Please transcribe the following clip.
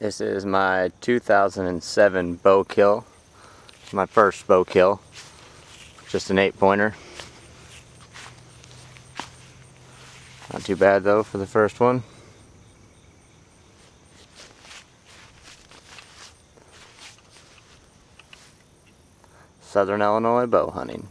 This is my 2007 bow kill. My first bow kill. Just an eight pointer. Not too bad though for the first one. Southern Illinois bow hunting.